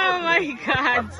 oh my god.